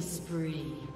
Spree.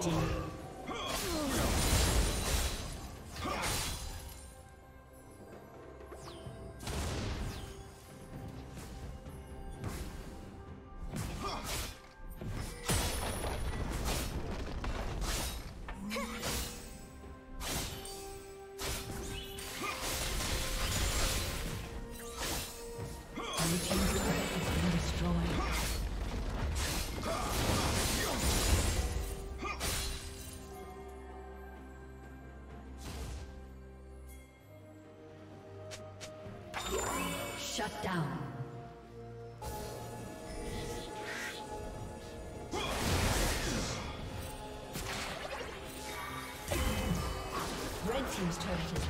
Dominating. Shut down. Red Team's turret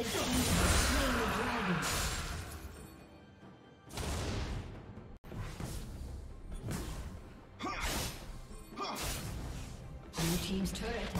Red team has slain the dragon. Team's turret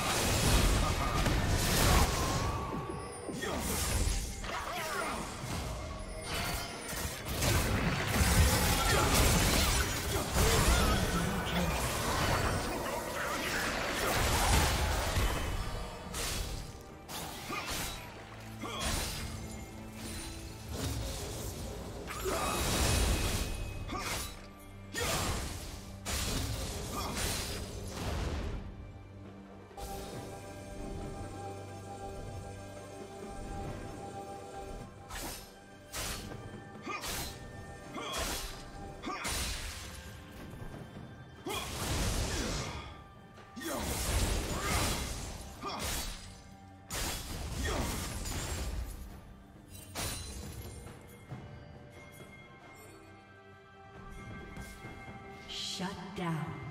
Shut down.